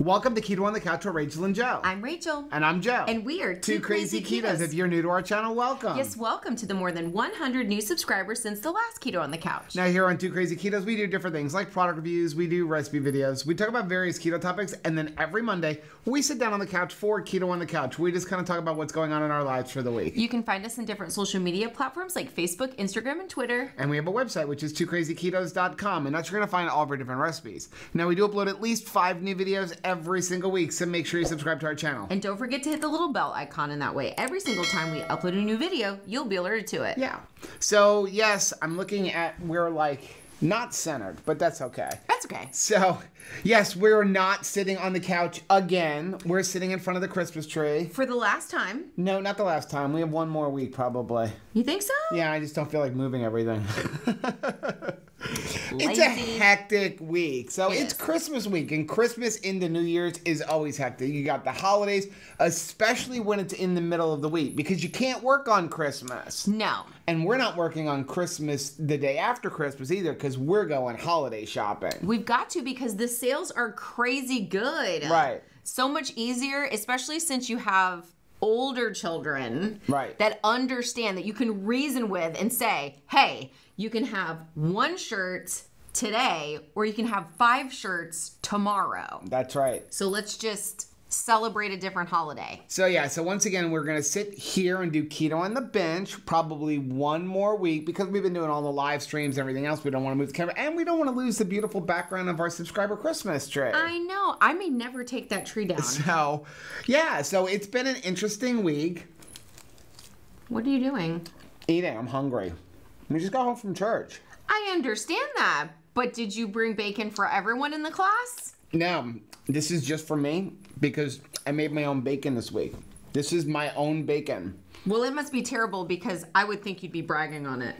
Welcome to Keto on the Couch with Rachel and Joe. I'm Rachel. and I'm Joe. And we are two, two crazy, crazy ketos. ketos. If you're new to our channel, welcome. Yes, welcome to the more than 100 new subscribers since the last Keto on the Couch. Now here on Two Crazy Ketos, we do different things like product reviews, we do recipe videos, we talk about various keto topics, and then every Monday we sit down on the couch for Keto on the Couch. We just kind of talk about what's going on in our lives for the week. You can find us in different social media platforms like Facebook, Instagram, and Twitter. And we have a website, which is twocrazyketos.com, and that's where you're gonna find all of our different recipes. Now we do upload at least five new videos every single week, so make sure you subscribe to our channel. And don't forget to hit the little bell icon in that way. Every single time we upload a new video, you'll be alerted to it. Yeah. So yes, I'm looking at we're like not centered, but that's okay. That's okay. So, yes, we're not sitting on the couch again. We're sitting in front of the Christmas tree. For the last time, No, not the last time. We have one more week probably. you think so? Yeah, I just don't feel like moving everything. it's a hectic week. So It it's is. Christmas week, and Christmas into New Year's is always hectic. You got the holidays, especially when it's in the middle of the week, because you can't work on Christmas. No. And we're not working on Christmas the day after Christmas either, because we're going holiday shopping. We've got to because the sales are crazy good. Right. So much easier, especially since you have older children Right. that understand that you can reason with and say, hey, you can have one shirt today or you can have five shirts tomorrow. That's right. So let's just celebrate a different holiday. So yeah, so once again, we're gonna sit here and do keto on the bench, probably one more week because we've been doing all the live streams and everything else. We don't want to move the camera, and we don't want to lose the beautiful background of our subscriber Christmas tree. I know. I may never take that tree down. So, yeah, so it's been an interesting week. What are you doing? Eating, I'm hungry. We just got home from church. I understand that. But did you bring bacon for everyone in the class? No, this is just for me because I made my own bacon this week. This is my own bacon. Well, it must be terrible because I would think you'd be bragging on it.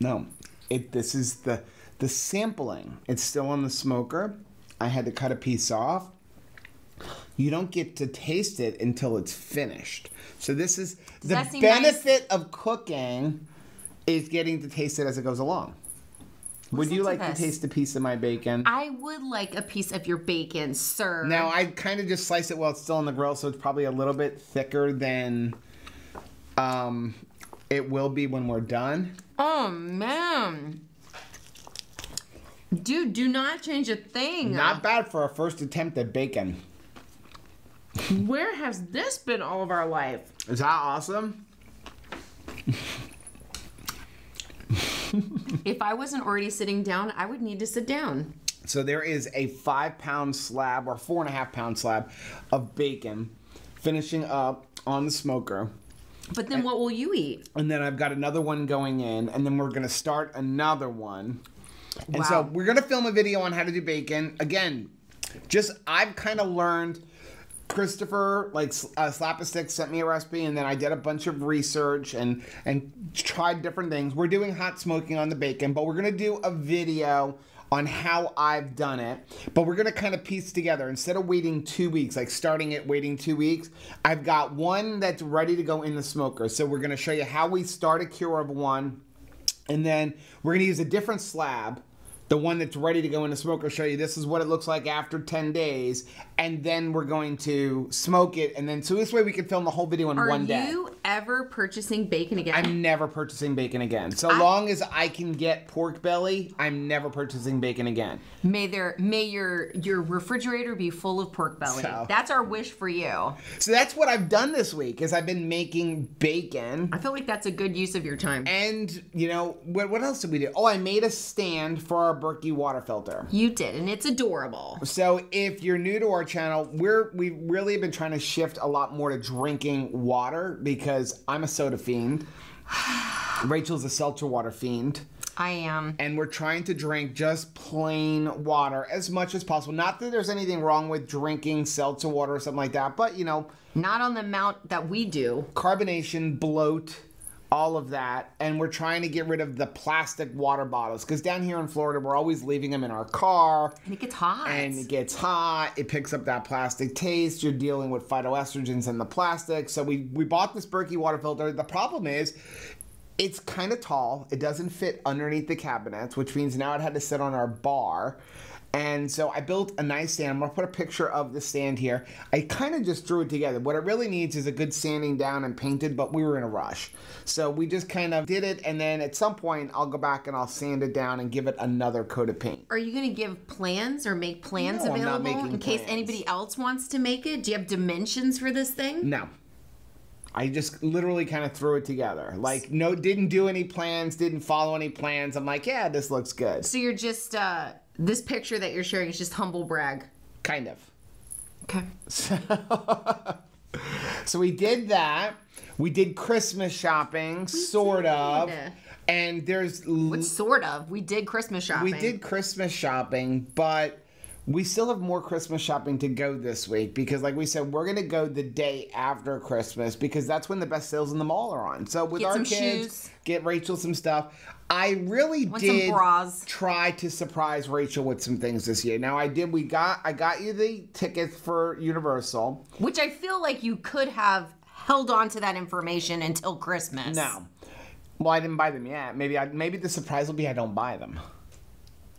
No, it. This is the the sampling. It's still on the smoker. I had to cut a piece off. You don't get to taste it until it's finished. So this is the that seem nice? benefit of cooking is getting to taste it as it goes along. Would you to like this. to taste a piece of my bacon? I would like a piece of your bacon, sir. Now I kind of just slice it while it's still on the grill, so it's probably a little bit thicker than um, it will be when we're done. Oh man. Dude, do not change a thing. Not bad for a first attempt at bacon. Where has this been all of our life? Is that awesome? If I wasn't already sitting down, I would need to sit down. So there is a five pound slab or four and a half pound slab of bacon finishing up on the smoker. But then what will you eat? And then I've got another one going in, and then we're gonna start another one. And so we're gonna film a video on how to do bacon. Again, just I've kind of learned. Christopher, like uh, Slap a Stick, sent me a recipe, and then I did a bunch of research and and tried different things. We're doing hot smoking on the bacon, but we're gonna do a video on how I've done it. But we're gonna kind of piece together instead of waiting two weeks, like starting it waiting two weeks. I've got one that's ready to go in the smoker. So we're gonna show you how we start a cure of one, and then we're gonna use a different slab. The one that's ready to go in the smoker, show you this is what it looks like after 10 days, and then we're going to smoke it, and then so this way we can film the whole video in Are one day. Are you ever purchasing bacon again? I'm never purchasing bacon again. So long as I can get pork belly, I'm never purchasing bacon again. May there may your your refrigerator be full of pork belly. So- That's our wish for you. So that's what I've done this week is I've been making bacon. I feel like that's a good use of your time. And you know what? What else did we do? Oh, I made a stand for our Berkey water filter. You did, and it's adorable. So if you're new to our channel, we're we've really been trying to shift a lot more to drinking water because I'm a soda fiend. Rachel's a seltzer water fiend. I am. and we're trying to drink just plain water as much as possible. Not that there's anything wrong with drinking seltzer water or something like that, but you know, Not on the amount that we do. carbonation, bloat, all of that. And we're trying to get rid of the plastic water bottles because down here in Florida, we're always leaving them in our car. And it gets hot. And it gets hot. It picks up that plastic taste. You're dealing with phytoestrogens in the plastic. So we we bought this Berkey water filter. The problem is, it's kind of tall. It doesn't fit underneath the cabinets, which means now it had to sit on our bar. And so I built a nice stand. I'm gonna put a picture of the stand here. I kind of just threw it together. What it really needs is a good sanding down and painted, but we were in a rush. So we just kind of did it, and then at some point I'll go back and I'll sand it down and give it another coat of paint. Are you going to give plans or make plans No, available in case anybody else wants to make it? Do you have dimensions for this thing? No. I just literally kind of threw it together. Like no didn't do any plans, didn't follow any plans. I'm like, yeah, this looks good. So you're just uh this picture that you're sharing is just humble brag. Kind of. Okay. So, so we did that. We did Christmas shopping, sort of. And there's What sort of. We did Christmas shopping. we did Christmas shopping, but we still have more Christmas shopping to go this week because, like we said, we're gonna go the day after Christmas because that's when the best sales in the mall are on. So with Get our kids, shoes. get Rachel some stuff. I really some did try to surprise Rachel with some things this year. Now I did. We got I got you the tickets for Universal. Which I feel like you could have held on to that information until Christmas. No. Well, I didn't buy them yet. Maybe I maybe the surprise will be I don't buy them.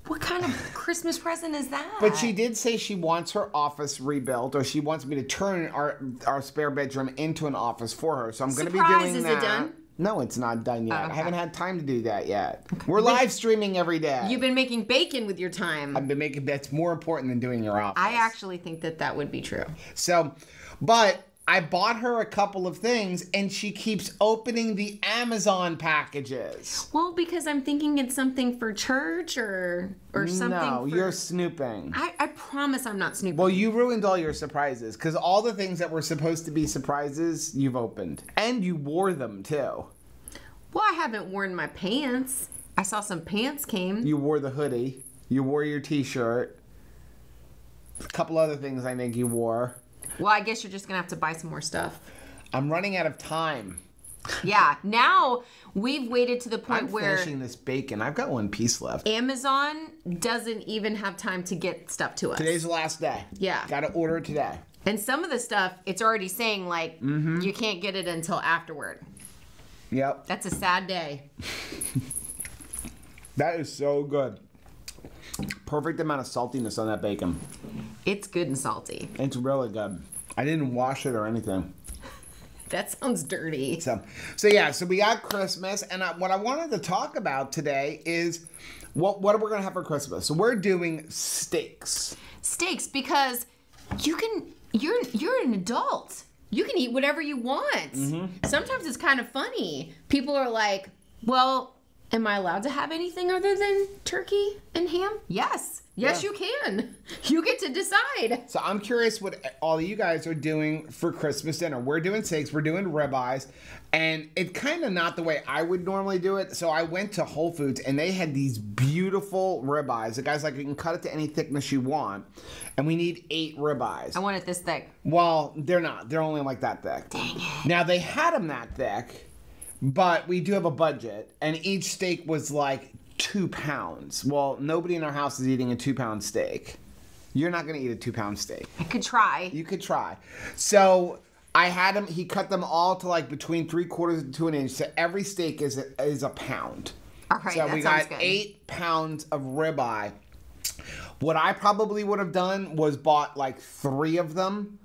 What kind of Christmas present is that? But she did say she wants her office rebuilt, or she wants me to turn our our spare bedroom into an office for her. So I'm going to be doing is that. it done? No, it's not done yet. Oh, okay. I haven't had time to do that yet. We're live streaming every day. You've been making bacon with your time. I've been making that's more important than doing your office. I actually think that that would be true. So, but I bought her a couple of things, and she keeps opening the Amazon packages. Well, because I'm thinking it's something for church or or something. no, for... you're snooping. I, I promise I'm not snooping. Well, you ruined all your surprises because all the things that were supposed to be surprises you've opened, and you wore them too. Well, I haven't worn my pants. I saw some pants came. You wore the hoodie. You wore your T-shirt. A couple other things I think you wore. Well, I guess you're just gonna have to buy some more stuff. I'm running out of time. Yeah. Now we've waited to the point I'm where finishing this bacon. I've got one piece left. Amazon doesn't even have time to get stuff to us. Today's the last day. Yeah. Got to order it today. and some of the stuff, it's already saying like Mm-hmm. you can't get it until afterward. Yep. That's a sad day. That is so good. Perfect amount of saltiness on that bacon. It's good and salty. It's really good. I didn't wash it or anything. That sounds dirty. So, so yeah. So we got Christmas, and I, what I wanted to talk about today is what what we're gonna have for Christmas. So we're doing steaks. Steaks because you can you're you're an adult. You can eat whatever you want. Mm-hmm. Sometimes it's kind of funny. People are like, "Well, am I allowed to have anything other than turkey and ham?" Yes. Yes, Yeah. you can. You get to decide. So I'm curious what all of you guys are doing for Christmas dinner. We're doing steaks, we're doing ribeyes, and it's kind of not the way I would normally do it. So I went to Whole Foods and they had these beautiful ribeyes. The guy's like, you can cut it to any thickness you want, and we need eight ribeyes. I want it this thick. Well, they're not. They're only like that thick. Dang it. Now they had them that thick, but we do have a budget, and each steak was like two pounds. Well, nobody in our house is eating a two pound steak. You're not gonna eat a two pound steak. I could try. You could try. So I had him. He cut them all to like between three quarters to an inch. So every steak is a, is a pound. All right, so that we got good. eight pounds of ribeye. What I probably would have done was bought like three of them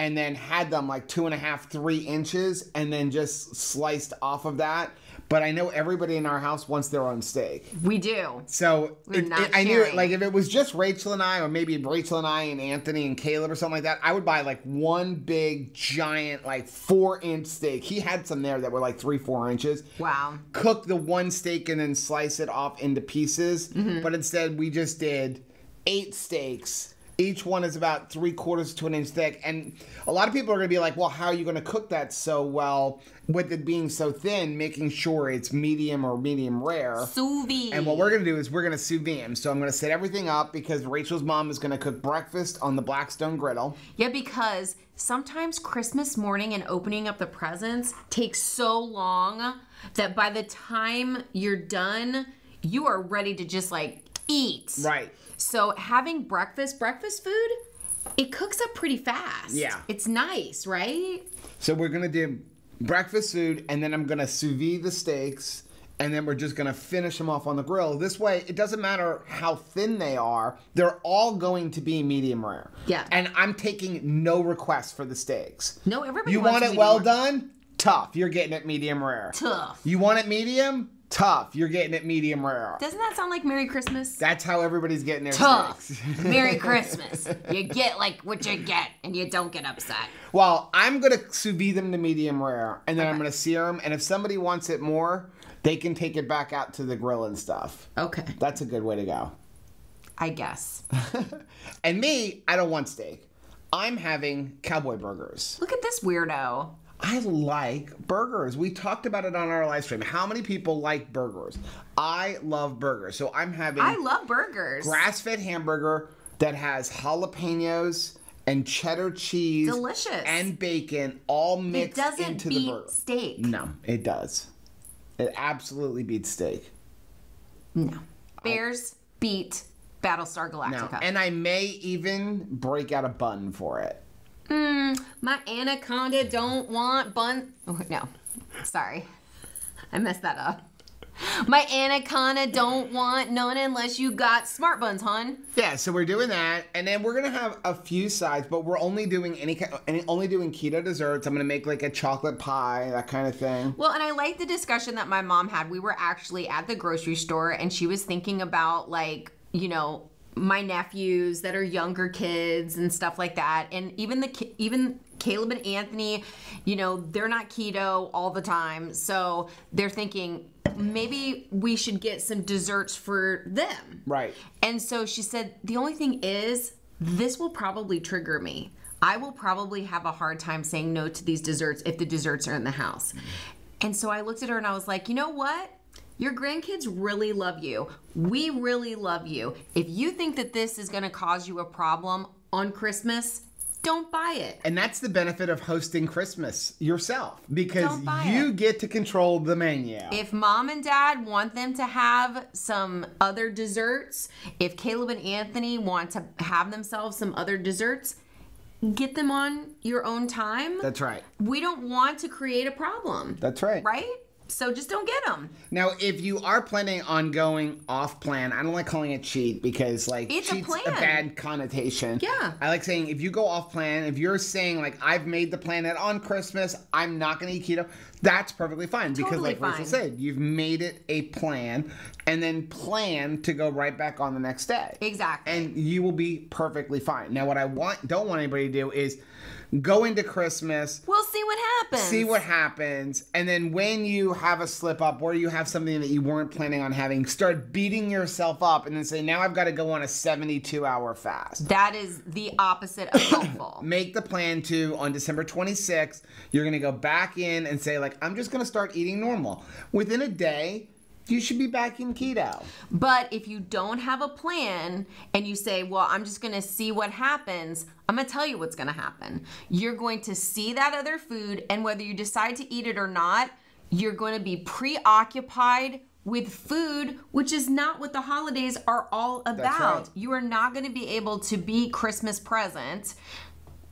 and then had them like two and a half, three inches, and then just sliced off of that. But I know everybody in our house wants their own steak. We do. So it- it- I knew it. Like if it was just Rachel and I, or maybe Rachel and I and Anthony and Caleb or something like that, I would buy like one big giant like four inch steak. He had some there that were like three four inches. Wow. Cook the one steak and then slice it off into pieces. Mm-hmm. But instead, we just did eight steaks. Each one is about three quarters to an inch thick. And a lot of people are going to be like, well, how are you going to cook that so well with it being so thin, making sure it's medium or medium rare? Sous vide. And what we're gonna do is we're gonna sous vide 'em. So I'm gonna set everything up because Rachel's mom is gonna cook breakfast on the Blackstone griddle. Yeah, because sometimes Christmas morning and opening up the presents takes so long that by the time you're done, you are ready to just like eat. Right. So having breakfast, breakfast food, it cooks up pretty fast. Yeah. It's nice, right? So we're gonna do breakfast food, and then I'm gonna sous vide the steaks and then we're just gonna finish them off on the grill. This way, it doesn't matter how thin they are; they're all going to be medium rare. Yeah. And I'm taking no requests for the steaks. No, everybody You want it well rare. done? Tough. You're getting it medium rare. Tough. You want it medium? Tough. You're getting it medium rare. Doesn't that sound like Merry Christmas? That's how everybody's getting their Tough. steaks. Merry Christmas. You get like what you get, and you don't get upset. Well, I'm gonna sous vide them to medium rare, and then I'm gonna sear them. And if somebody wants it more, they can take it back out to the grill and stuff. Okay. That's a good way to go. I guess. And me, I don't want steak. I'm having cowboy burgers. Look at this weirdo. I like burgers. We talked about it on our live stream. How many people like burgers? I love burgers. So I'm having I love burgers. grass-fed hamburger that has jalapenos and cheddar cheese, Delicious. and bacon all mixed into the burger. it doesn't into the beat burger. steak. No, it does. It absolutely beats steak. No. Bears beat Battlestar No, Galactica. and I may even break out a bun for it. My anaconda don't want bun. Oh, no, sorry, I messed that up. My anaconda don't want none unless you got smart buns, hun. Yeah, so we're doing that, and then we're gonna have a few sides, but we're only doing any, ki- any only doing keto desserts. I'm gonna make like a chocolate pie, that kind of thing. Well, and I like the discussion that my mom had. We were actually at the grocery store, and she was thinking about like you know my nephews that are younger kids and stuff like that, and even the even Caleb and Anthony, you know, they're not keto all the time, so they're thinking maybe we should get some desserts for them. Right. And so she said, the only thing is, this will probably trigger me. I will probably have a hard time saying no to these desserts if the desserts are in the house. And so I looked at her and I was like, you know what? Your grandkids really love you. We really love you. If you think that this is going to cause you a problem on Christmas, don't buy it. And that's the benefit of hosting Christmas yourself because you it. get to control the menu. If mom and dad want them to have some other desserts, if Caleb and Anthony want to have themselves some other desserts, get them on your own time. That's right. we don't want to create a problem. That's right. right? So just don't get them. Now, if you are planning on going off plan, I don't like calling it cheat because like It's a cheat's plan. bad connotation. Yeah. I like saying if you go off plan, if you're saying like I've made the plan that on Christmas I'm not going to eat keto, that's perfectly fine because Totally like Rachel said, you've made it a plan and then plan to go right back on the next day. Exactly. And you will be perfectly fine. Now, what I want don't want anybody to do is go into Christmas We'll see what happens. see what happens and then when you have a slip up or you have something that you weren't planning on having start beating yourself up and then say now i've got to go on a 72 hour fast That is the opposite of helpful. make the plan to on december 26th you're going to go back in and say like i'm just going to start eating normal within a day you should be back in keto But if you don't have a plan and you say, well, I'm just going to see what happens, I'm going to tell you what's going to happen. You're going to see that other food, and whether you decide to eat it or not, you're going to be preoccupied with food, which is not what the holidays are all about. right. You are not going to be able to be Christmas present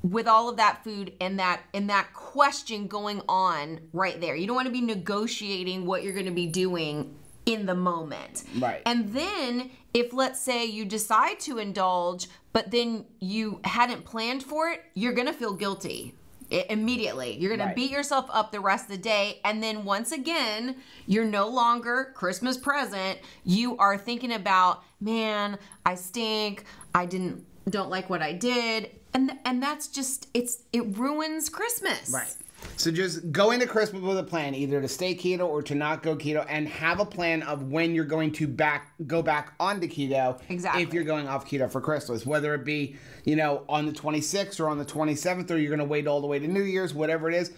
with all of that food and that and that question going on right there. You don't want to be negotiating what you're going to be doing in the moment. Right. And then if let's say you decide to indulge but then you hadn't planned for it, you're going to feel guilty immediately. You're going Right. to beat yourself up the rest of the day and then once again, you're no longer Christmas present. You are thinking about, "Man, I stink. I didn't don't like what I did." And and that's just it's it ruins Christmas. Right. So just go into Christmas with a plan, either to stay keto or to not go keto, and have a plan of when you're going to back go back onto keto. Exactly. If you're going off keto for Christmas, whether it be you know on the 26th or on the 27th, or you're going to wait all the way to New Year's, whatever it is.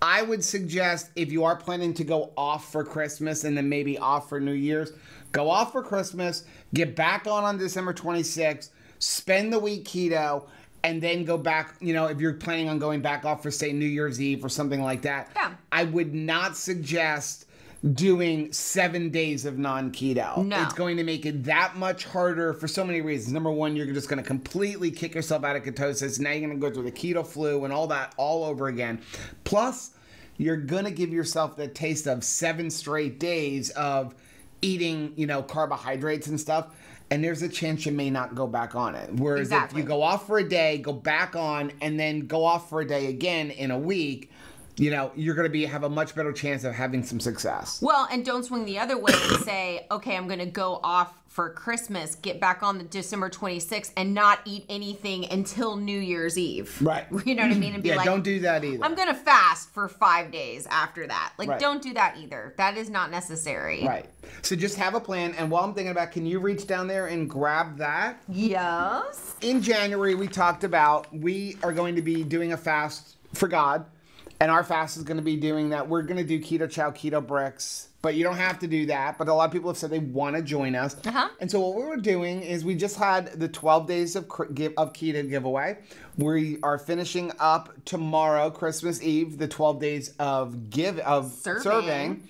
I would suggest if you are planning to go off for Christmas and then maybe off for New Year's, go off for Christmas, get back on on December 26th, spend the week keto, and then go back, you know, if you're planning on going back off for say New Year's Eve or something like that. Yeah. I would not suggest doing seven days of non-keto. No. It's going to make it that much harder for so many reasons. Number one, you're just going to completely kick yourself out of ketosis. Now you're going to go through the keto flu and all that all over again. Plus, you're gonna give yourself the taste of seven straight days of eating, you know, carbohydrates and stuff. And there's a chance you may not go back on it. Whereas Exactly. if you go off for a day, go back on, and then go off for a day again in a week, you know, you're gonna be have a much better chance of having some success. Well, and don't swing the other way and say, okay, I'm going to go off for Christmas, get back on the December 26th, and not eat anything until New Year's Eve. Right. You know what I mean? And be Yeah, like, don't do that either. I'm going to fast for five days after that. Like, Right. don't do that either. That is not necessary. Right. So just have a plan. And while I'm thinking about, can you reach down there and grab that? Yes. In January, we talked about we are going to be doing a fast for God. And our fast is going to be doing that. We're going to do keto chow, keto bricks. But you don't have to do that. But a lot of people have said they want to join us. Uh-huh. And so what we were doing is we just had the 12 days of give, of keto giveaway. We are finishing up tomorrow, Christmas Eve, the 12 days of give of Serving. serving.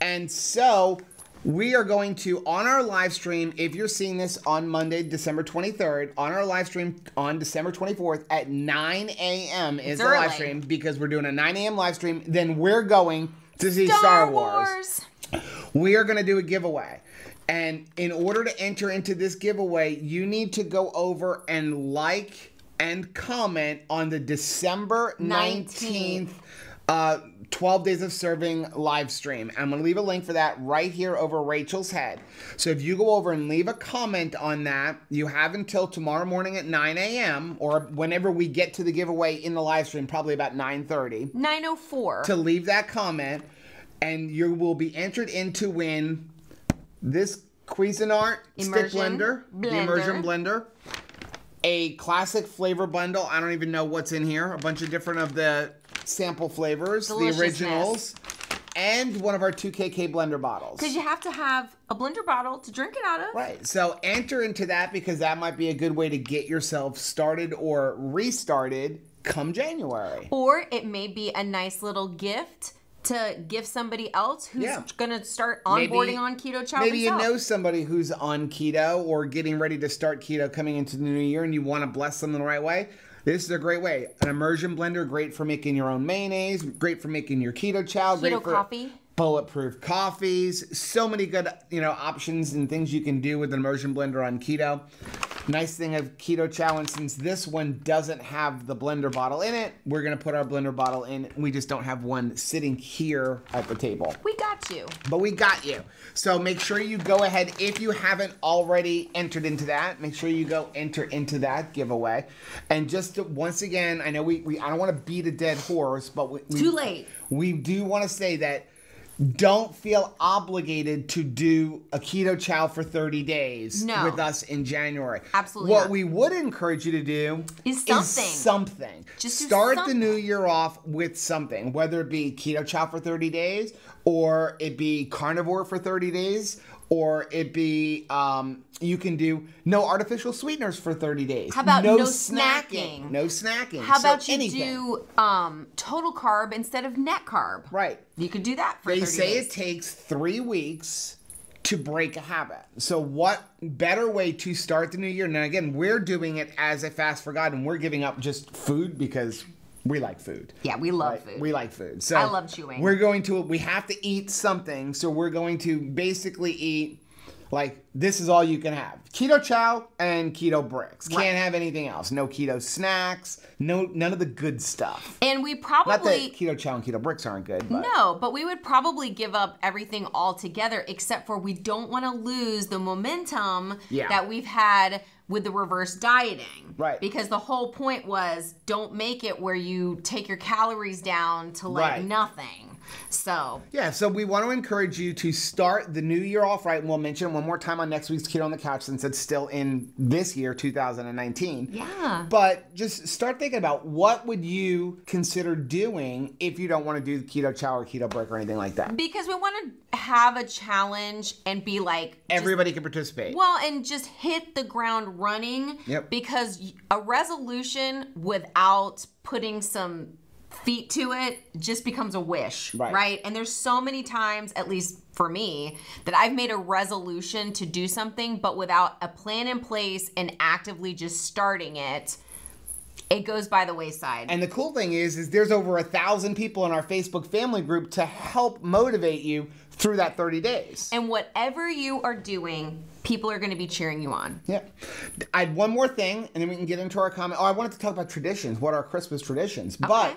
And so we are going to on our live stream if you're seeing this on monday december 23rd on our live stream on december 24th at 9 a.m is the live stream because we're doing a 9 a.m live stream then we're going to see star, wars. we are going to do a giveaway and in order to enter into this giveaway you need to go over and like and comment on the december 19th 19th. uh, 12 days of serving live stream. I'm going to leave a link for that right here over Rachel's head. So if you go over and leave a comment on that, you have until tomorrow morning at 9 a.m. or whenever we get to the giveaway in the live stream, probably about 9:30, 904. to leave that comment, and you will be entered in to win this Cuisinart stick Immersion blender, the immersion blender a classic flavor bundle. I don't even know what's in here. A bunch of different of the sample flavors, the originals, and one of our 2KK blender bottles. Because you have to have a blender bottle to drink it out of. Right. So enter into that because that might be a good way to get yourself started or restarted come January. Or it may be a nice little gift to give somebody else who's Yeah. going to start Maybe- onboarding on keto chow Maybe you know somebody who's on keto or getting ready to start keto coming into the new year and you want to bless them the right way. This is a great way. An immersion blender, great for making your own mayonnaise, great for making your keto chow, great Keto for coffee. Bulletproof coffees. So many good, you know, options and things you can do with an immersion blender on keto. Nice thing of keto Challenge, since this one doesn't have the blender bottle in it, we're gonna put our blender bottle in. We just don't have one sitting here at the table We got you. but we got you. So make sure you go ahead if you haven't already entered into that. Make sure you go enter into that giveaway. And just to, once again, I know we, we I don't want to beat a dead horse, but we, we Too late. We do want to say that don't feel obligated to do a keto chow for 30 days No. with us in January. Absolutely What not. we would encourage you to do Is something. something. Just Start something. the new year off with something, whether it be keto chow for 30 days, or it be carnivore for 30 days, or it be um, you can do no artificial sweeteners for 30 days. How about no snacking? No snacking. How So about you anything. do um, total carb instead of net carb? Right. You could do that for They 30 say days. it takes three weeks to break a habit. So, what better way to start the new year? Now, again, we're doing it as a fast for God, and we're giving up just food because we like food. yeah, we love Right? food. We like food. So I love chewing. We're going to we have to eat something, so we're going to basically eat like this is all you can have. Keto chow and keto bricks. Right. Can't have anything else. No keto snacks. No none of the good stuff. and we Not probably that keto chow and keto bricks aren't good, but No, but we would probably give up everything altogether, except for we don't want to lose the momentum Yeah. that we've had with the reverse dieting. Right. Because the whole point was don't make it where you take your calories down to like Right. nothing. So Yeah, so we want to encourage you to start the new year off right, and we'll mention one more time on next week's Keto on the Couch since it's still in this year, 2019. Yeah. But just start thinking about what would you consider doing if you don't want to do the keto chow or keto break or anything like that. because we want to have a challenge and be like just Everybody can participate. Well, and just hit the ground running. Yep. Because a resolution without putting some feet to it just becomes a wish, Right. And there's so many times, at least for me, that I've made a resolution to do something, but without a plan in place and actively just starting it. it goes by the wayside. And the cool thing is, is there's over a thousand people in our Facebook family group to help motivate you through that 30 days. and whatever you are doing, people are going to be cheering you on. Yeah. I had one more thing, and then we can get into our comment. Oh, I wanted to talk about traditions. What are Christmas traditions? But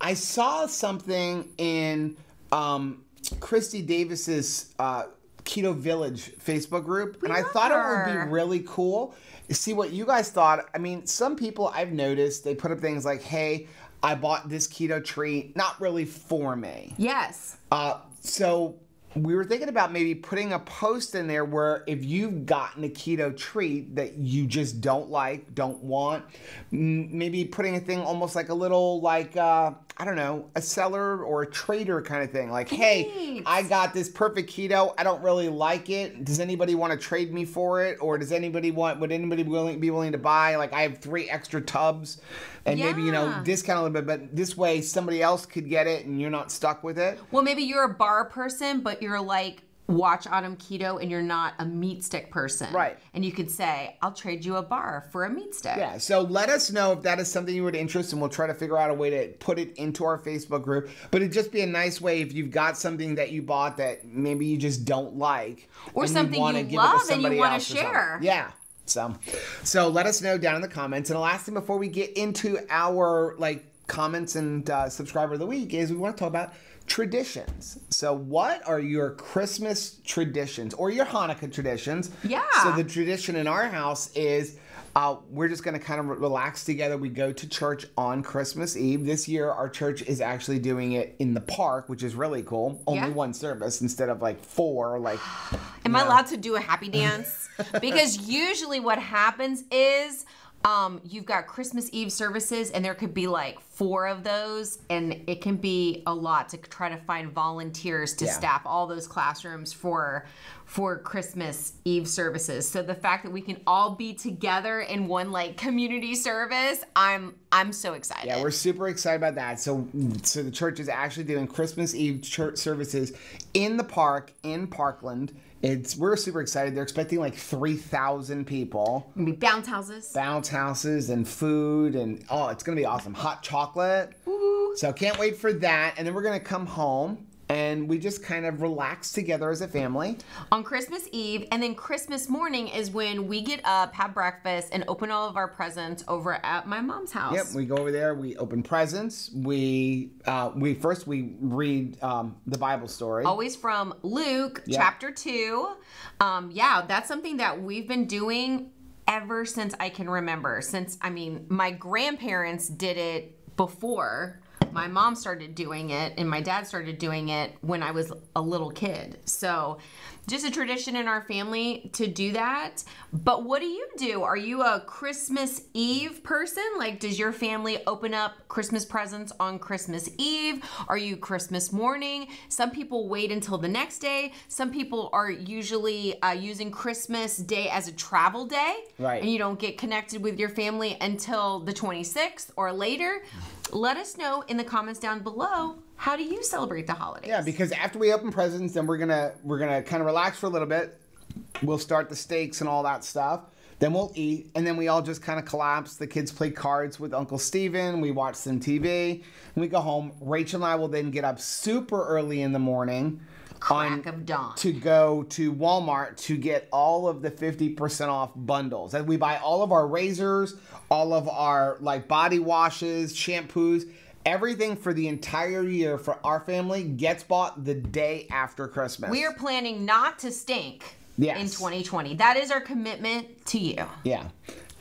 I saw something in um, Christy Davis's uh, Keto Village Facebook group, and I thought it would be really cool. to See what you guys thought. I mean, some people I've noticed they put up things like, "Hey, I bought this keto treat, not really for me." Yes. Uh, so we were thinking about maybe putting a post in there where if you've gotten a keto treat that you just don't like, don't want, maybe putting a thing almost like a little like uh, I don't know, a seller or a trader kind of thing. Like, hey, I got this perfect keto. I don't really like it. Does anybody want to trade me for it, or does anybody want? Would anybody willing be willing to buy? Like, I have three extra tubs, and maybe you know discount a little bit, but this way somebody else could get it, and you're not stuck with it. Well, maybe you're a bar person, but you're like watch autumn keto and you're not a meat stick person. Right. And you could say, I'll trade you a bar for a meat stick. Yeah, so let us know if that is something you would interest, and we'll try to figure out a way to put it into our Facebook group. But it'd just be a nice way if you've got something that you bought that maybe you just don't like, Or something you to love and you or something. share. Yeah. So, so let us know down in the comments. And the last thing before we get into our like comments and uh, subscriber of the week is we want to talk about traditions. So, what are your Christmas traditions or your Hanukkah traditions? Yeah. So the tradition in our house is uh, we're just going to kind of relax together. We go to church on Christmas Eve. This year, our church is actually doing it in the park, which is really cool. Only Yeah. one service instead of like four. Like, Am I allowed to do a happy dance? because usually what happens is um, you've got Christmas Eve services, and there could be like four of those, and it can be a lot to try to find volunteers to Yeah. staff all those classrooms for for Christmas Eve services. So the fact that we can all be together in one like community service, I'm I'm so excited. yeah, we're super excited about that. So, so the church is actually doing Christmas Eve church services in the park in Parkland. It's we're super excited. They're expecting like three thousand people. Gonna be bounce houses. bounce houses and food and oh it's gonna be awesome hot chocolate so can't wait for that and then we're gonna come home and we just kind of relax together as a family on Christmas Eve, and then Christmas morning is when we get up, have breakfast, and open all of our presents over at my mom's house. yep we go over there we open presents we uh, we first we read um, the bible story Always from Luke Yeah. chapter 2. Um, yeah, that's something that we've been doing ever since I can remember. Since, I mean, my grandparents did it before. My mom started doing it, and my dad started doing it when I was a little kid. So, just a tradition in our family to do that. But what do you do? Are you a Christmas Eve person? Like, does your family open up Christmas presents on Christmas Eve? Are you Christmas morning? Some people wait until the next day. Some people are usually uh, using Christmas Day as a travel day. Right. And you don't get connected with your family until the 26th or later. Let us know in the comments down below. How do you celebrate the holidays? yeah because after we open presents then we're gonna we're gonna kind of relax for a little bit. We'll start the steaks and all that stuff. Then we'll eat and then we all just kind of collapse. The kids play cards with uncle steven. We watch some tv we go home. Rachel and i will then get up super early in the morning Crack of dawn. to go to walmart to get all of the 50% off bundles and we buy all of our razors all of our like body washes shampoos everything for the entire year for our family gets bought the day after christmas We are planning not to stink Yes. in 2020. That is our commitment to you. Yeah.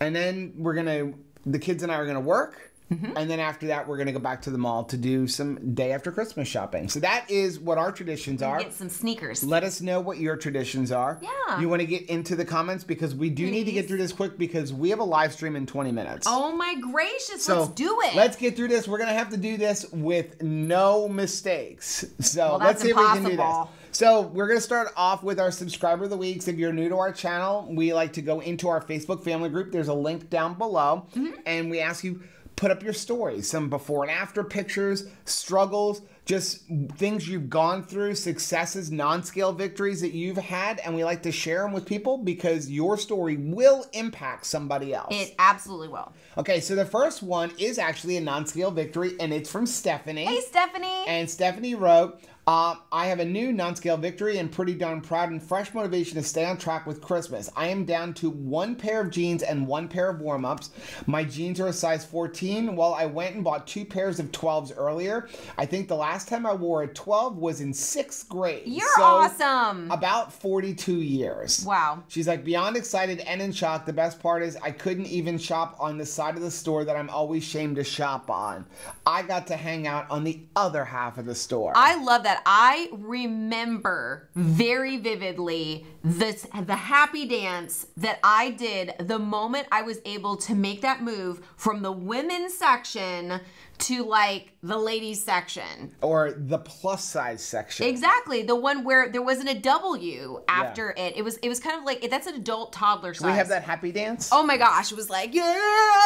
And then we're going to, the kids and I are going to work. Mm-hmm. And then after that, we're going to go back to the mall to do some day after Christmas shopping. So that is what our traditions are. Get some sneakers. Let us know what your traditions are. Yeah. You want to get into the comments because we do need to get through this quick because we have a live stream in 20 minutes. Oh my gracious, So let's do it. Let's get through this. We're gonna have to do this with no mistakes. So Well, let's see if we can do this. So we're gonna start off with our subscriber of the weeks. If you're new to our channel, we like to go into our Facebook family group. There's a link down below, Mm-hmm. and we ask you put up your stories, some before and after pictures, struggles. just things you've gone through, successes, non scale victories that you've had, and we like to share them with people because your story will impact somebody else. It absolutely will. okay, so the first one is actually a non scale victory, and it's from Stephanie. Hey, Stephanie. And Stephanie wrote, um, I have a new non scale victory and pretty darn proud and fresh motivation to stay on track with Christmas. I am down to one pair of jeans and one pair of warm ups. My jeans are a size 14, while I went and bought two pairs of 12s earlier. I think the last time I wore a 12 was in sixth grade. You're So, awesome. About 42 years. wow. She's like beyond excited and in shock. The best part is I couldn't even shop on the side of the store that I'm always shamed to shop on. I got to hang out on the other half of the store. I love that. I remember very vividly this the happy dance that I did the moment I was able to make that move from the women's section to like the ladies section. or the plus size section. Exactly, the one where there wasn't a W after it. It was it was kind of like that's an adult toddler size. we have that happy dance. Oh my gosh, it was like, yeah,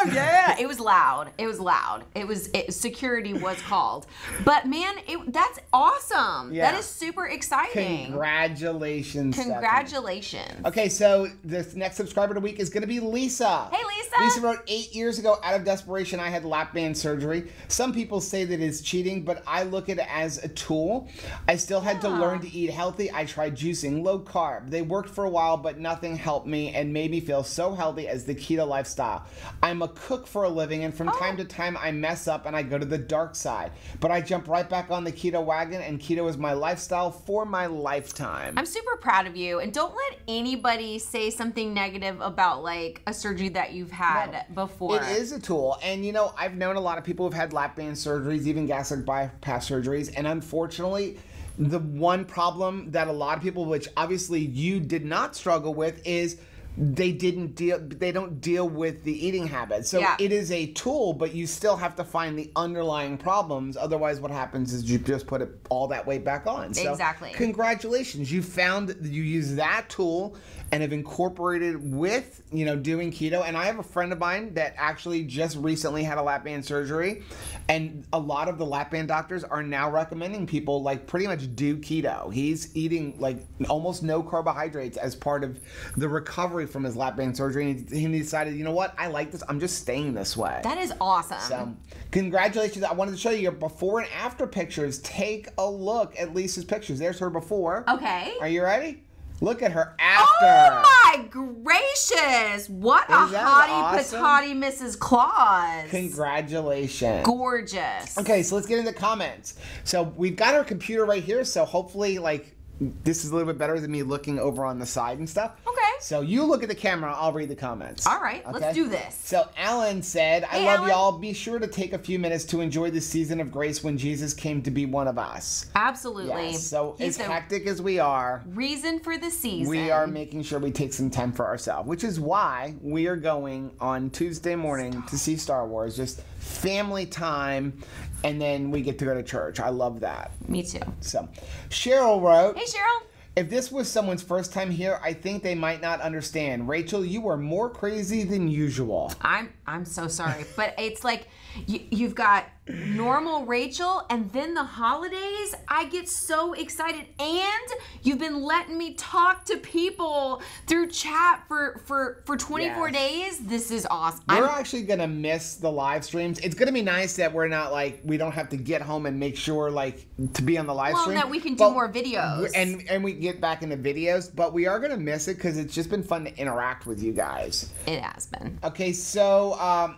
yeah. it was loud. It was loud. It was it, security was called. But man, it, that's awesome. Yeah. That is super exciting. Congratulations. Stephanie. Congratulations. Okay, so this next subscriber of the week is going to be Lisa. Hey, Lisa. Lisa wrote eight years ago, out of desperation, I had lap band surgery. Some people say that it's cheating, but I look at it as a tool. I still had to learn to eat healthy. I tried juicing, low carb. They worked for a while, but nothing helped me and made me feel so healthy as the keto lifestyle. I'm a cook for a living, and from time oh. to time, I mess up and I go to the dark side. But I jump right back on the keto wagon, and keto is my lifestyle for my lifetime. I'm super proud of you. And don't let anybody say something negative about like a surgery that you've had before. It is a tool, and you know I've known a lot of people who've had lap band surgeries, even gastric bypass surgeries, and unfortunately, the one problem that a lot of people, which obviously you did not struggle with, is they didn't deal. They don't deal with the eating habits. So Yeah. it is a tool, but you still have to find the underlying problems. Otherwise, what happens is you just put it all that weight back on. So Exactly. Congratulations, you found you use that tool and have incorporated with you know doing keto and i have a friend of mine that actually just recently had a lap band surgery and a lot of the lap band doctors are now recommending people like pretty much do keto he's eating like almost no carbohydrates as part of the recovery from his lap band surgery and he he decided you know what i like this i'm just staying this way that is awesome. so, congratulations. I wanted to show you your before and after pictures. Take a look at Lisa's pictures. There's her before. okay. Are you ready? Look at her oh after. Oh my gracious! What a Is that hottie awesome? patati Mrs. Claus. Congratulations. Gorgeous. Okay, so let's get into the comments. So we've got our computer right here, so hopefully, like, this is a little bit better than me looking over on the side and stuff. Okay. So you look at the camera, I'll read the comments. All right, okay? let's do this. So Alan said, I Hey, love y'all. Be sure to take a few minutes to enjoy the season of grace when Jesus came to be one of us. Absolutely. Yes. So He's as hectic as we are, reason for the season. we are making sure we take some time for ourselves, which is why we are going on Tuesday morning to see Star Wars. Just family time, and then we get to go to church. I love that. Me too. So, Cheryl wrote. Hey, Cheryl. If this was someone's first time here, I think they might not understand. Rachel, you are more crazy than usual. I'm I'm so sorry, but it's like you, you've got normal Rachel, and then the holidays. I get so excited, and you've been letting me talk to people through chat for for for 24 Yes. days. This is awesome. We're I'm, actually gonna miss the live streams. It's gonna be nice that we're not like we don't have to get home and make sure like to be on the live well, stream. that we can do But- more videos. and and we get back into videos, but we are gonna miss it because it's just been fun to interact with you guys. it has been. Okay, so um,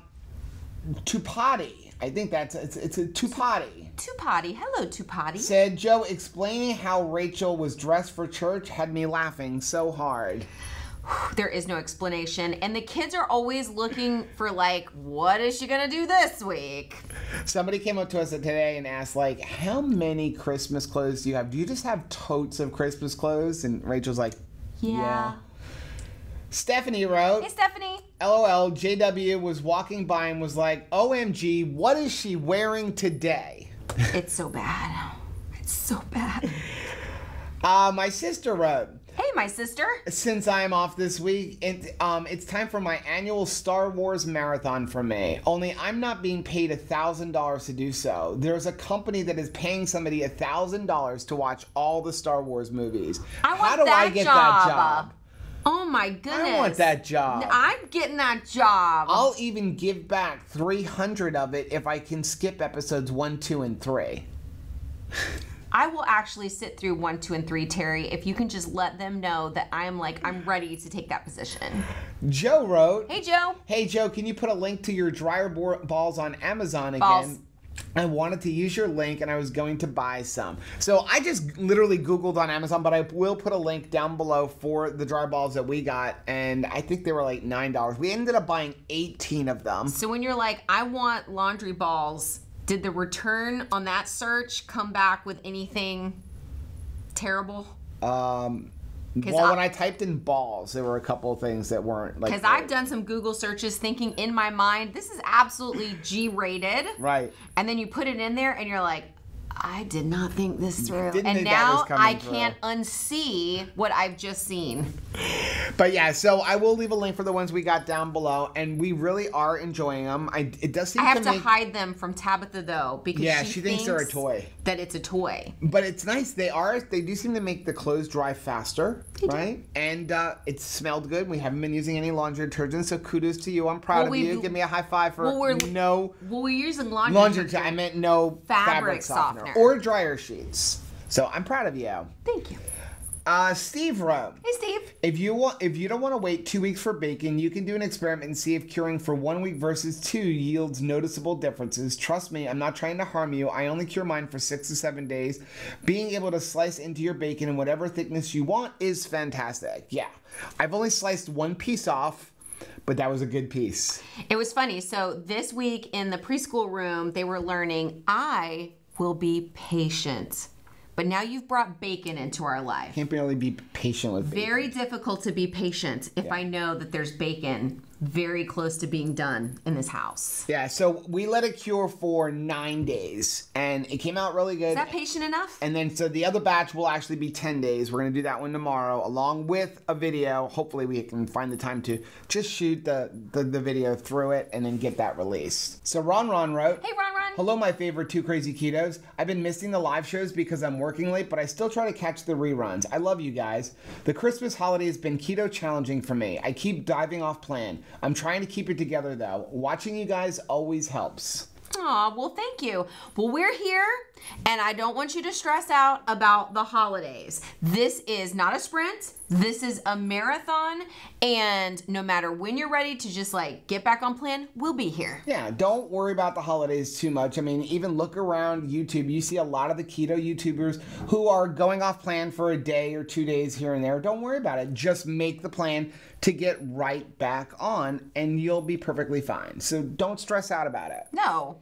Tupati, I think that's it's it's a Tupati. Tupati, hello Tupati. Said Joe explaining how Rachel was dressed for church had me laughing so hard. There is no explanation, and the kids are always looking for like, what is she gonna do this week? Somebody came up to us today and asked, like, how many Christmas clothes do you have? Do you just have totes of Christmas clothes? And Rachel's like, Yeah. Stephanie wrote, Hey Stephanie. LOL, JW was walking by and was like, OMG, what is she wearing today? It's so bad. It's so bad. Uh, my sister wrote, Hey, my sister. since I'm off this week, it, um, it's time for my annual Star Wars marathon for me. Only I'm not being paid a thousand dollars to do so. There's a company that is paying somebody a thousand dollars to watch all the Star Wars movies. I want How do that I get job. that job? Oh my goodness. I want that job. I'm getting that job. I'll even give back 300 of it if I can skip episodes 1, 2, and 3. I will actually sit through one, two, and three, Terry, if you can just let them know that I'm like, I'm ready to take that position. Joe wrote, Hey, Joe. Hey Joe, can you put a link to your dryer balls on Amazon again? Balls. I wanted to use your link and I was going to buy some. So I just literally Googled on Amazon, but I will put a link down below for the dry balls that we got. And I think they were like $9. We ended up buying 18 of them. So when you're like, I want laundry balls, did the return on that search come back with anything terrible? Um, well, I- when I typed in balls, there were a couple of things that weren't like. Because I've done some Google searches thinking in my mind, this is absolutely G rated. Right. And then you put it in there and you're like, I did not think this through. Didn't and think that was now I through. can't unsee what I've just seen. But yeah, so I will leave a link for the ones we got down below, and we really are enjoying them. I it does seem I have to to make, hide them from Tabitha though because Yeah, she, she thinks they're a toy. That it's a toy. but it's nice. They are. They do seem to make the clothes dry faster, right? And uh, it smelled good. We haven't been using any laundry detergent, so kudos to you. I'm proud Well, of you. Give me a high five for Well, we're- no Well, we're using laundry. laundry. detergent. I meant no fabric, Fabric softener, softener. or dryer sheets. So I'm proud of you. Thank you. Uh, Steve wrote. Hey, Steve. If you want, if you don't want to wait two weeks for bacon, you can do an experiment and see if curing for one week versus two yields noticeable differences. Trust me, I'm not trying to harm you. I only cure mine for six to seven days. Being able to slice into your bacon in whatever thickness you want is fantastic. Yeah, I've only sliced one piece off, but that was a good piece. It was funny. So this week in the preschool room, they were learning I will be patient. But now you've brought bacon into our life. Can't barely be patient with bacon. Very difficult to be patient if I know that there's bacon very close to being done in this house. Yeah, so we let it cure for nine days, and it came out really good. Is that patient enough? And then, so the other batch will actually be 10 days. We're going to do that one tomorrow, along with a video. Hopefully, we can find the time to just shoot the, the, the video through it and then get that released. So, Ron Ron wrote Hey, Ron Ron. Hello, my favorite two crazy ketos. I've been missing the live shows because I'm working late, but I still try to catch the reruns. I love you guys. The Christmas holiday has been keto challenging for me. I keep diving off plan. I'm trying to keep it together though. Watching you guys always helps. Aw, well, thank you. Well, we're here, and I don't want you to stress out about the holidays. This is not a sprint, this is a marathon, and no matter when you're ready to just like get back on plan, we'll be here. Yeah, don't worry about the holidays too much. I mean, even look around YouTube. You see a lot of the keto YouTubers who are going off plan for a day or two days here and there. Don't worry about it. Just make the plan to get right back on, and you'll be perfectly fine. So don't stress out about it. No.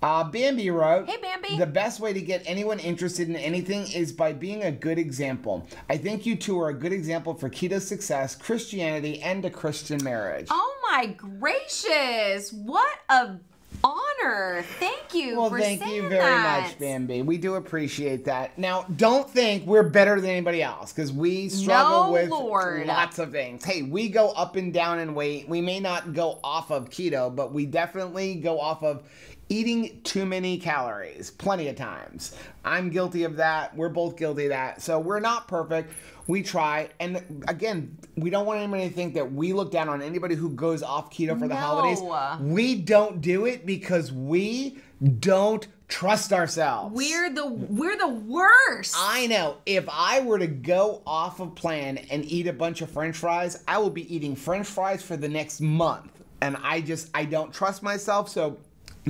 Uh, Bambi wrote, Hey, Bambi. The best way to get anyone interested in anything is by being a good example. I think you two are a good example for keto success, Christianity, and a Christian marriage. Oh my gracious. What a honor. Thank you Well, thank you very that. much, Bambi. We do appreciate that. Now, don't think we're better than anybody else because we struggle No, with Lord. lots of things. Hey, we go up and down in weight. We may not go off of keto, but we definitely go off of eating too many calories plenty of times. I'm guilty of that. We're both guilty of that. So we're not perfect. We try. And again, we don't want anybody to think that we look down on anybody who goes off keto for the No. holidays. We don't do it because we don't trust ourselves. We're the we're the worst. I know. If I were to go off of plan and eat a bunch of french fries, I will be eating french fries for the next month. And I just I don't trust myself, so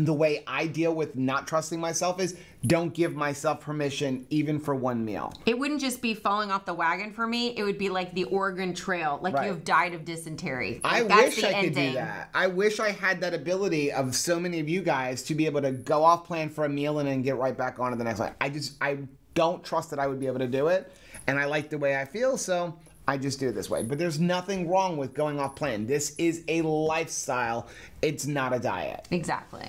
the way I deal with not trusting myself is don't give myself permission even for one meal. It wouldn't just be falling off the wagon for me. It would be like the Oregon Trail, like Right. you have died of dysentery. I Like, that's wish I could do that. I wish I had that ability of so many of you guys to be able to go off plan for a meal and then get right back on to the next one. I just I don't trust that I would be able to do it, and I like the way I feel, so I just do it this way. But there's nothing wrong with going off plan. This is a lifestyle. It's not a diet. Exactly.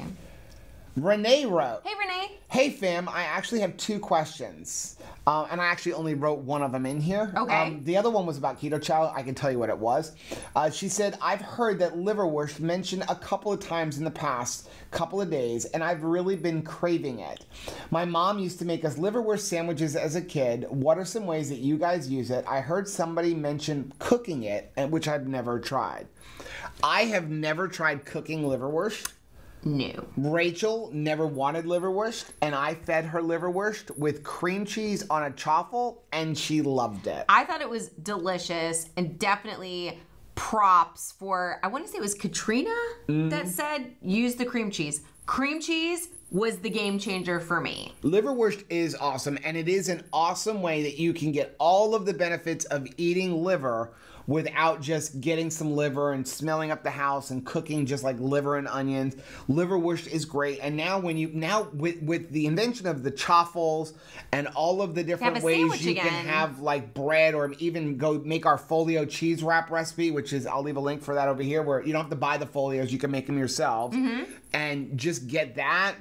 Renee wrote. Hey, Renee. Hey fam, I actually have two questions. Uh, and I actually only wrote one of them in here. Okay. Um, the other one was about keto chow. I can tell you what it was. Uh, she said, I've heard that liverwurst mentioned a couple of times in the past couple of days, and I've really been craving it. My mom used to make us liverwurst sandwiches as a kid. What are some ways that you guys use it? I heard somebody mention cooking it, and- which I've never tried. I have never tried cooking liverwurst. No. Rachel never wanted liverwurst, and I fed her liverwurst with cream cheese on a chaffle, and she loved it. I thought it was delicious and definitely props for, I want to say it was Katrina mm-hmm. that said use the cream cheese. Cream cheese was the game changer for me. Liverwurst is awesome, and it is an awesome way that you can get all of the benefits of eating liver without just getting some liver and smelling up the house and cooking just like liver and onions. Liverwurst is great, and now when you now with with the invention of the chaffles and all of the different ways you can have like bread or even go make our folio cheese wrap recipe, which is I'll leave a link for that over here, where you don't have to buy the folios, you can make them yourself, Mm-hmm. and just get that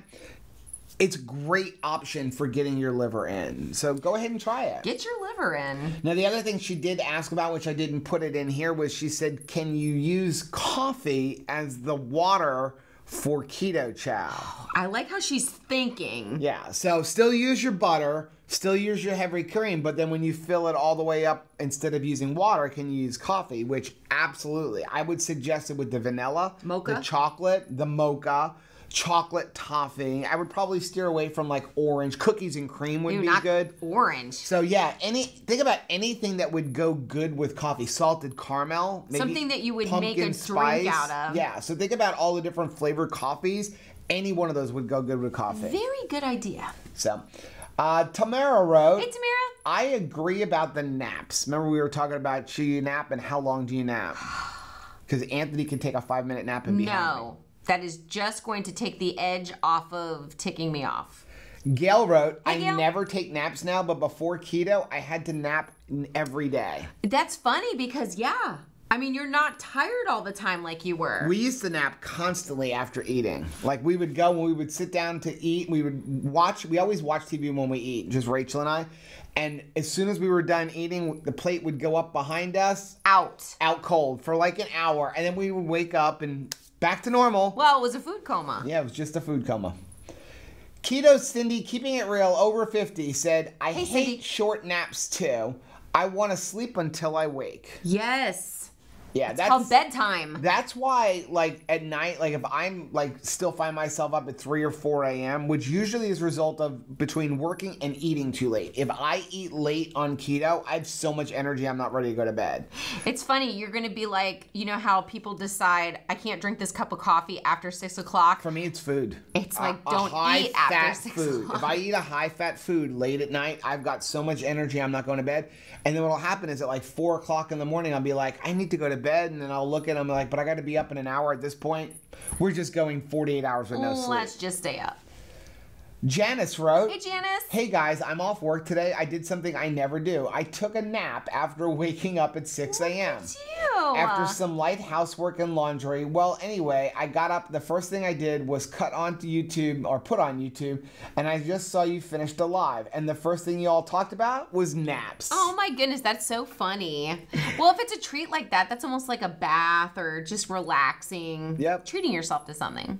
it's a great option for getting your liver in. So go ahead and try it. Get your liver in. Now, the other thing she did ask about, which I didn't put it in here, was she said, Can you use coffee as the water for keto chow? I like how she's thinking. Yeah, so still use your butter, still use your heavy cream, but then when you fill it all the way up, instead of using water, can you use coffee? Which absolutely, I would suggest it with the vanilla, Mocha? the chocolate, the mocha. Chocolate topping. I would probably steer away from like orange. Cookies and cream would Ew, be not good. orange. So yeah, any think about anything that would go good with coffee. Salted caramel, maybe Something that you would make a drink out of. Yeah, so think about all the different flavored coffees. Any one of those would go good with coffee. Very good idea. So, uh, Tamara wrote. Hey, Tamara. I agree about the naps. Remember we were talking about should you nap and how long do you nap? Because Anthony can take a five minute nap and be happy. That is just going to take the edge off of ticking me off. Gail wrote, I Gail. never take naps now, but before keto, I had to nap every day. That's funny because, yeah. I mean, you're not tired all the time like you were. We used to nap constantly after eating. Like we would go and we would sit down to eat. We would watch. We always watch TV when we eat, just Rachel and I. And as soon as we were done eating, the plate would go up behind us, Out. out cold for like an hour, and then we would wake up and back to normal. Well, it was a food coma. Yeah, it was just a food coma. Keto Cindy, keeping it real, over 50, said, I Hey, hate Cindy. short naps too. I want to sleep until I wake. Yes. Yeah, It's called bedtime. That's why, like at night, like if I'm like still find myself up at three or four a.m., which usually is a result of between working and eating too late. If I eat late on keto, I have so much energy, I'm not ready to go to bed. It's funny. You're going to be like, you know how people decide, I can't drink this cup of coffee after six o'clock? For me, it's food. It's like, A- a don't high eat after six food. o'clock. If I eat a high fat food late at night, I've got so much energy, I'm not going to bed. And then what'll happen is at like four o'clock in the morning, I'll be like, I need to go to bed, and then I'll look at them like, but I got to be up in an hour at this point. We're just going 48 hours with no sleep. Let's just stay up. Janice wrote. Hey, Janice. Hey guys, I'm off work today. I did something I never do. I took a nap after waking up at 6 a.m. After some light housework and laundry. Well, anyway, I got up. The first thing I did was cut onto YouTube or put on YouTube, and I just saw you finished a live. And the first thing you all talked about was naps. Oh my goodness, that's so funny. Well, if it's a treat like that, that's almost like a bath or just relaxing. Yep. Treating yourself to something.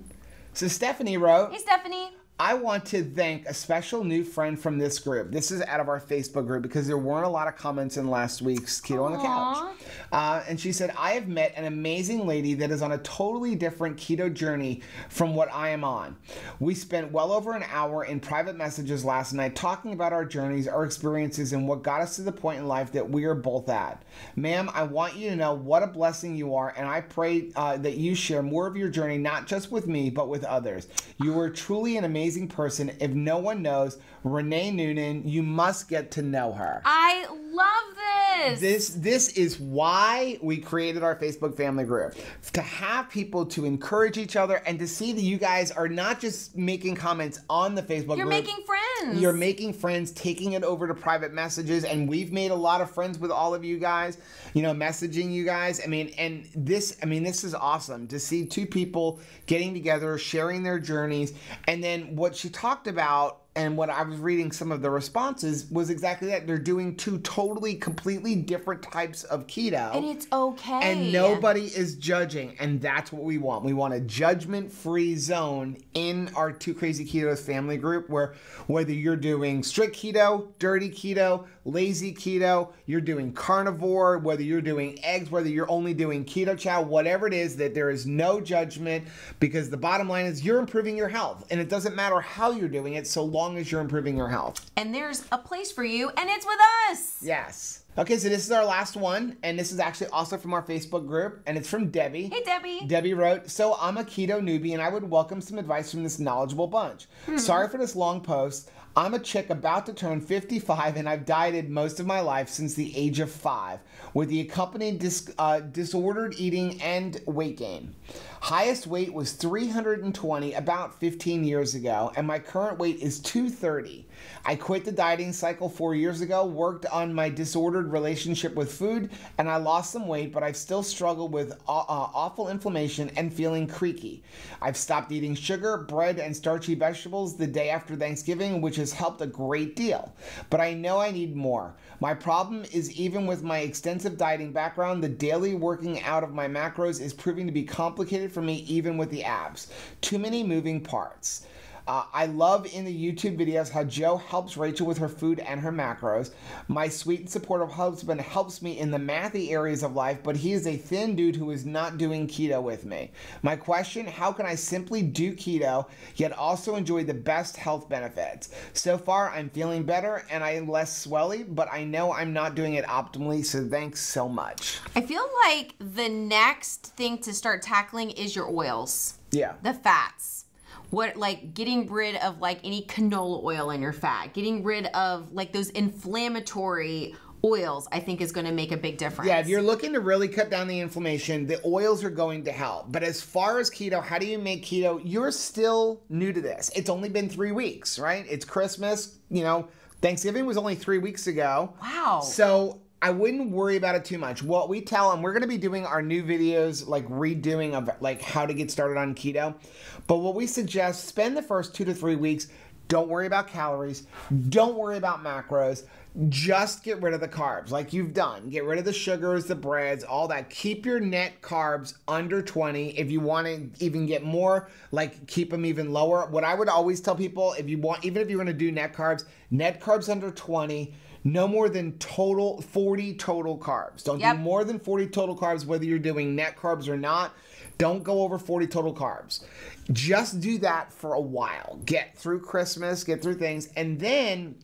So Stephanie wrote. Hey, Stephanie. I want to thank a special new friend from this group. This is out of our Facebook group because there weren't a lot of comments in last week's Keto on the Couch. Uh, and she said, I have met an amazing lady that is on a totally different keto journey from what I am on. We spent well over an hour in private messages last night talking about our journeys, our experiences, and what got us to the point in life that we are both at. Ma'am, I want you to know what a blessing you are, and I pray uh, that you share more of your journey, not just with me, but with others. You are truly an amazing person. If no one knows Renee Noonan, you must get to know her. I love this. This this is why we created our Facebook family group to have people to encourage each other and to see that you guys are not just making comments on the Facebook You're group. making friends. Friends. You're making friends, taking it over to private messages, and we've made a lot of friends with all of you guys. You know, messaging you guys. I mean, and this, I mean, this is awesome to see two people getting together, sharing their journeys, and then what she talked about and what I was reading some of the responses was exactly that. They're doing two totally, completely different types of keto. and it's okay. And nobody is judging, and that's what we want. We want a judgment-free zone in our Two Crazy Ketos family group, where whether you're doing strict keto, dirty keto, lazy keto, you're doing carnivore, whether you're doing eggs, whether you're only doing keto chow, whatever it is, that there is no judgment, because the bottom line is you're improving your health, and it doesn't matter how you're doing it, so long as you're improving your health. And there's a place for you, and it's with us. Yes. Okay, so this is our last one, and this is actually also from our Facebook group, and it's from Debbie. Hey, Debbie. Debbie wrote, So I'm a keto newbie and I would welcome some advice from this knowledgeable bunch. Hmm. Sorry for this long post. I'm a chick about to turn 55 and I've dieted most of my life since the age of five, with the accompanying dis- uh, disordered eating and weight gain. Highest weight was 320 about 15 years ago, and my current weight is 230. I quit the dieting cycle four years ago, worked on my disordered relationship with food, and I lost some weight, but I've still struggled with uh, awful inflammation and feeling creaky. I've stopped eating sugar, bread, and starchy vegetables the day after Thanksgiving, which has helped a great deal. But I know I need more. My problem is even with my extensive dieting background, the daily working out of my macros is proving to be complicated for me, even with the abs. Too many moving parts. Uh, I love in the YouTube videos how Joe helps Rachel with her food and her macros. My sweet and supportive husband helps me in the mathy areas of life, but he is a thin dude who is not doing keto with me. My question how can I simply do keto yet also enjoy the best health benefits? So far, I'm feeling better and I am less swelly, but I know I'm not doing it optimally, so thanks so much. I feel like the next thing to start tackling is your oils, Yeah. the fats. What like getting rid of like any canola oil in your fat, getting rid of like those inflammatory oils, I think is going to make a big difference. Yeah, if you're looking to really cut down the inflammation, the oils are going to help. But as far as keto, how do you make keto? You're still new to this. It's only been three weeks, right? It's Christmas. You know, Thanksgiving was only three weeks ago. Wow. So I wouldn't worry about it too much. What we tell them, we're going to be doing our new videos, like redoing of like how to get started on keto. But what we suggest, spend the first two to three weeks. Don't worry about calories. Don't worry about macros. Just get rid of the carbs like you've done. Get rid of the sugars, the breads, all that. Keep your net carbs under 20. If you want to even get more, like keep them even lower. What I would always tell people, if you want, even if you're going to do net carbs, net carbs under 20 no more than total 40 total carbs. Don't Yep. do more than 40 total carbs, whether you're doing net carbs or not. Don't go over 40 total carbs. Just do that for a while. Get through Christmas, get through things, and then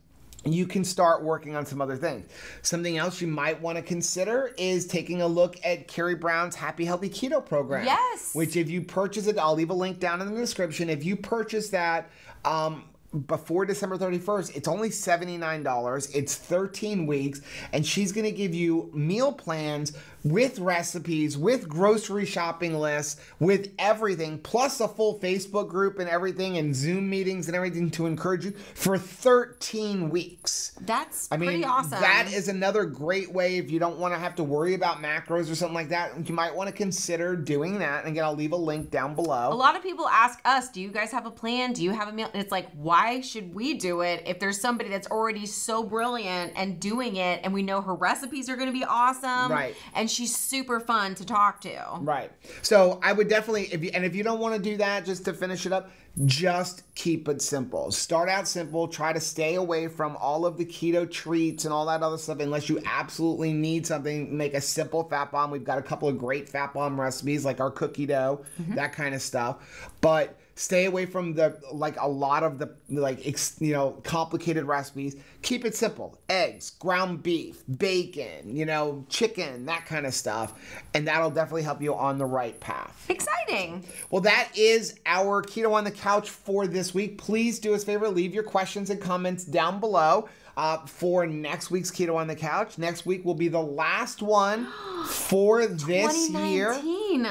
you can start working on some other things. Something else you might want to consider is taking a look at Carrie Brown's Happy Healthy Keto program. Yes. Which, if you purchase it, I'll leave a link down in the description. If you purchase that, um, before December 31st, it's only $79. It's 13 weeks, and she's going to give you meal plans with recipes, with grocery shopping lists, with everything, plus a full Facebook group and everything, and Zoom meetings and everything to encourage you for 13 weeks. That's I mean, pretty awesome. that is another great way if you don't want to have to worry about macros or something like that. You might want to consider doing that. And again, I'll leave a link down below. a lot of people ask us, do you guys have a plan? Do you have a meal? And it's like, why should we do it if there's somebody that's already so brilliant and doing it and we know her recipes are going to be awesome. Right. And she's super fun to talk to. Right. So I would definitely, if you, and if you don't want to do that, just to finish it up, just keep it simple. Start out simple. Try to stay away from all of the keto treats and all that other stuff unless you absolutely need something. Make a simple fat bomb. We've got a couple of great fat bomb recipes like our cookie dough, mm-hmm. that kind of stuff. But stay away from the like a lot of the like ex, you know complicated recipes. Keep it simple. Eggs ground beef bacon you know chicken that kind of stuff. And that'll definitely help you on the right path. Exciting. well that is our keto on the couch for this week. Please do us a favor. Leave your questions and comments down below uh, for next week's keto on the couch next week will be the last one for this year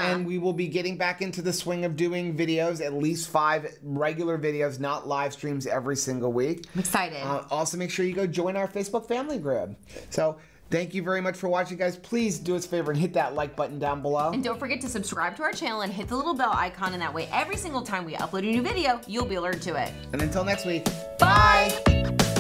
And we will be getting back into the swing of doing videos, at least five regular videos, not live streams every single week. I'm excited. Uh, also, make sure you go join our Facebook family group. So, thank you very much for watching, guys. Please do us a favor and hit that like button down below. and don't forget to subscribe to our channel and hit the little bell icon, and that way, every single time we upload a new video, you'll be alerted to it. And until next week, Bye.